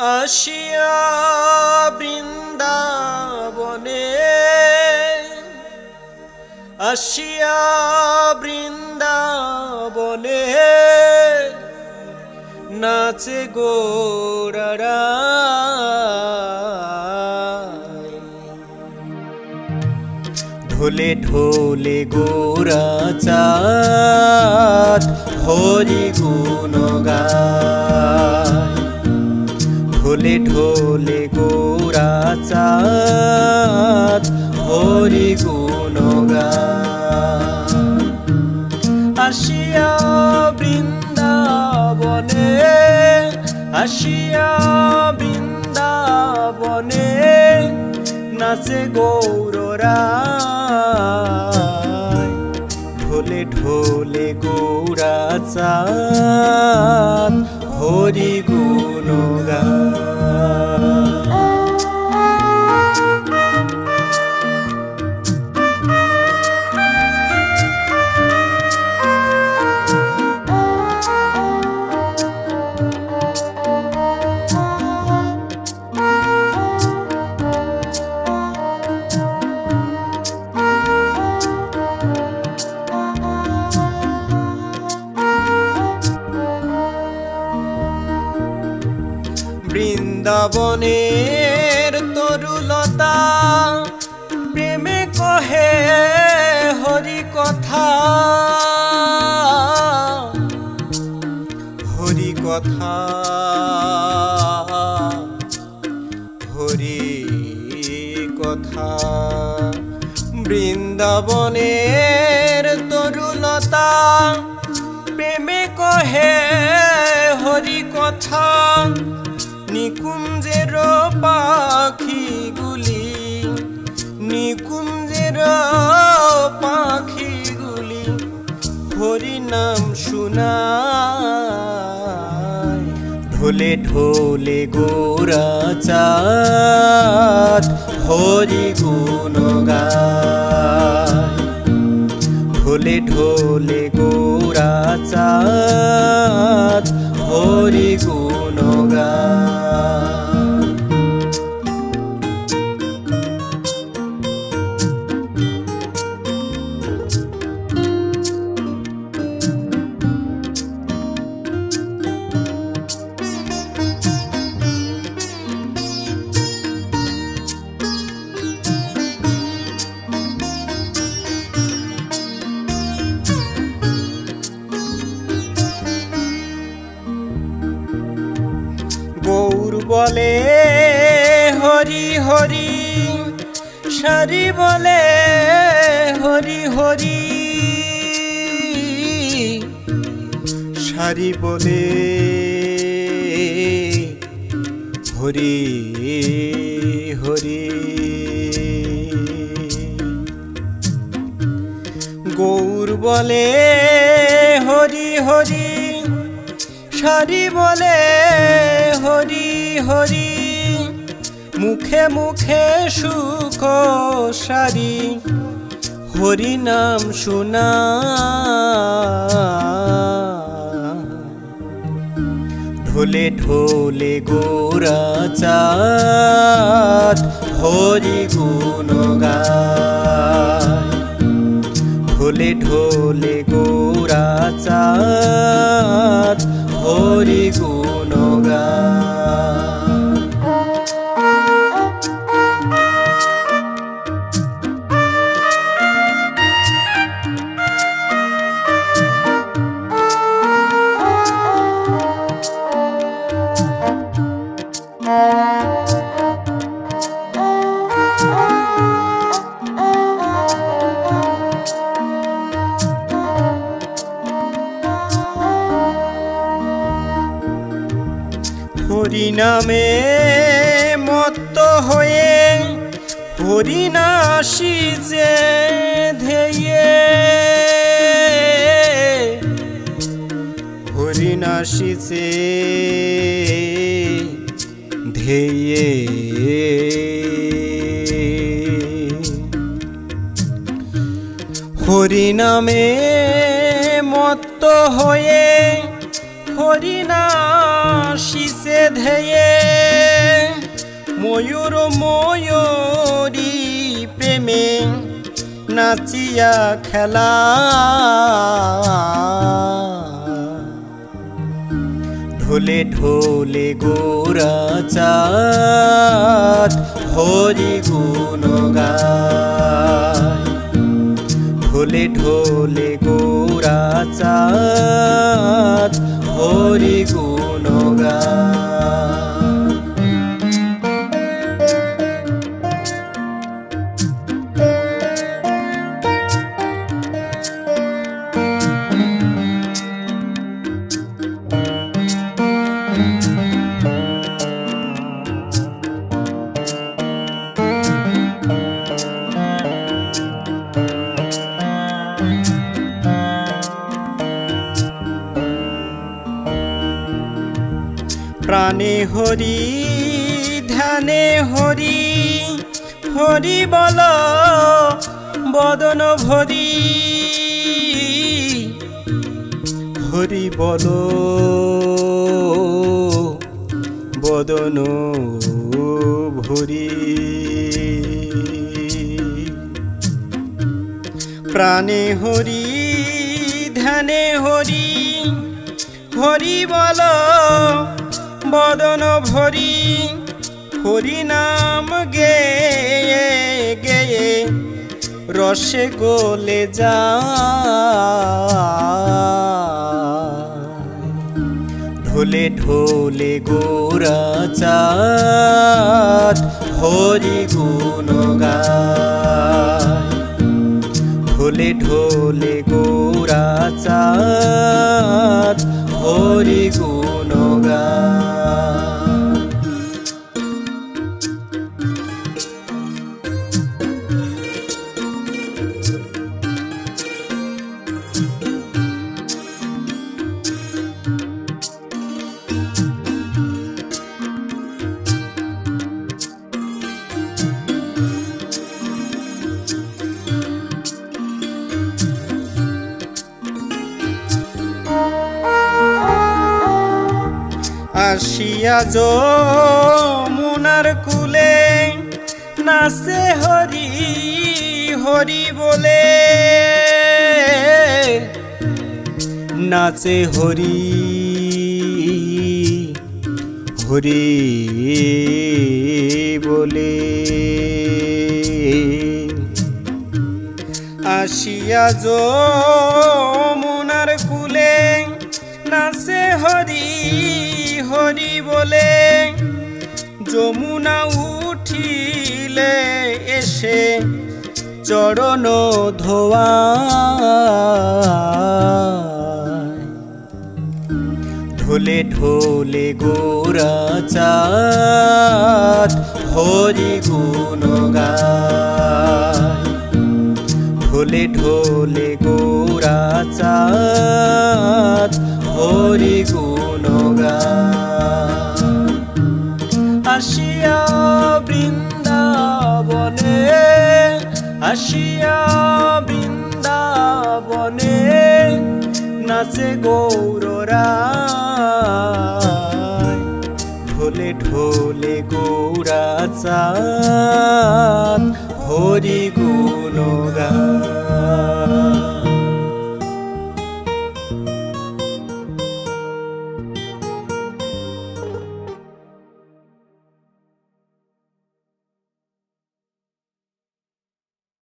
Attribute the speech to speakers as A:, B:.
A: আসিয়া বৃন্দাবনে আসিয়া বৃন্দাবনে নাচে গোড়ারা ঢোলে ঢোলে গোরা চাঁদ হরি গুণ ঢোলে ঢোলে গোরা চাঁদ, হরি গুণ গায় আসিয়া বৃন্দাবনে আসিয়া বৃন্দাবনে নাচে গৌররা ঢোলে ঢোলে গৌরা চাঁদ, হরি গুণ বৃন্দাবনের তরুলতা। প্রেমে কহে হরি কথা। হরি কথা। হরি কথা। বৃন্দাবনের তরুলতা। প্রেমে কহে হরি কথা। নিকুঞ্জের পাখিগুলি নিকুঞ্জের পাখিগুলি, হরি নাম শুনায়। ঢোলে ঢোলে গোরা হরি গুণ ঢোলে ঢোলে গোরা চাঁদ হরি গুণ সারি বলে, হরি হরি। সারি বলে, হরি হরি। গৌর বলে, হরি হরি। সারি বলে, হরি হরি। মুখে মুখে সুখ সারি হরি নাম শোনা। ঢোলে ঢোলে গোরা চাঁদ হরি গুণ গায় ঢোলে ঢোলে গোরা চাঁদ হরি গুণ হরিনাশিছে ধেয়ে। হরিনাশিছে ধেয়ে। হরিনামে মত্ত হয়ে। হরিনাশিসে ধেয়ে। ময়ূর ময়ূরী প্রেমে নাচিয়া খেলা। ঢোলে ঢোলে গোরা চাঁদ হরি গুণ ঢোলে ঢোলে গোরা চাঁদ হরি গুণ গায় প্রাণে হরি, ধ্যানে হরি হরি বল, বদন ভরি। হরি বল, বদন ভরি। প্রাণে হরি, ধ্যানে হরি হরি বল বদন ভরি, হরি নাম গেয়ে গেয়ে রসে গোলে যা ঢোলে ঢোলে গোরা চাঁদ হরি গুণ ঢোলে ঢোলে গোরা চাঁদ হরি গুণ আসিয়া যমুনার কুলে, নাচে হরি হরি বলে। নাচে হরি হরি বলে। আসিয়া যমুনার কুলে, নাচে হরি হরি বলে, যমুনা উঠিলে এসে চরণ ধোয়া। ঢোলে ঢোলে গোরা চাঁদ হরি গুণ গায় ঢোলে ঢোলে গোরা চাঁদ হরি গুণ আসিয়া বৃন্দাবনে নাচে গৌররা ঢোলে ঢোলে গৌরা চাঁদ হরি